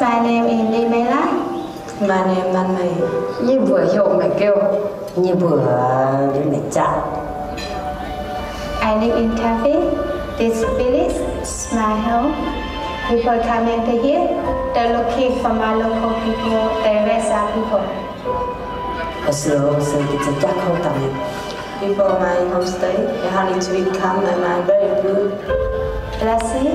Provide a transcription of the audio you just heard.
my name is Nimela. My name Nan Mei. Như vừa hiệu mẹ kêu như vừa đến mẹ cha I live in Tavi. This village is my home. People coming to here, they're looking for my local people, the Reza people. ở xưa ở xưa thì sẽ chắc không tầm Before my homestay, the honey tree come and my very good. Bless you.